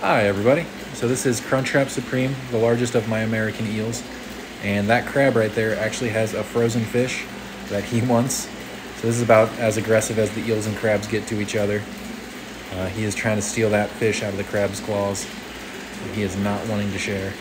Hi everybody. So this is Crunchwrap Supreme, the largest of my American eels. And that crab right there actually has a frozen fish that he wants. So this is about as aggressive as the eels and crabs get to each other. Uh, he is trying to steal that fish out of the crab's claws. He is not wanting to share.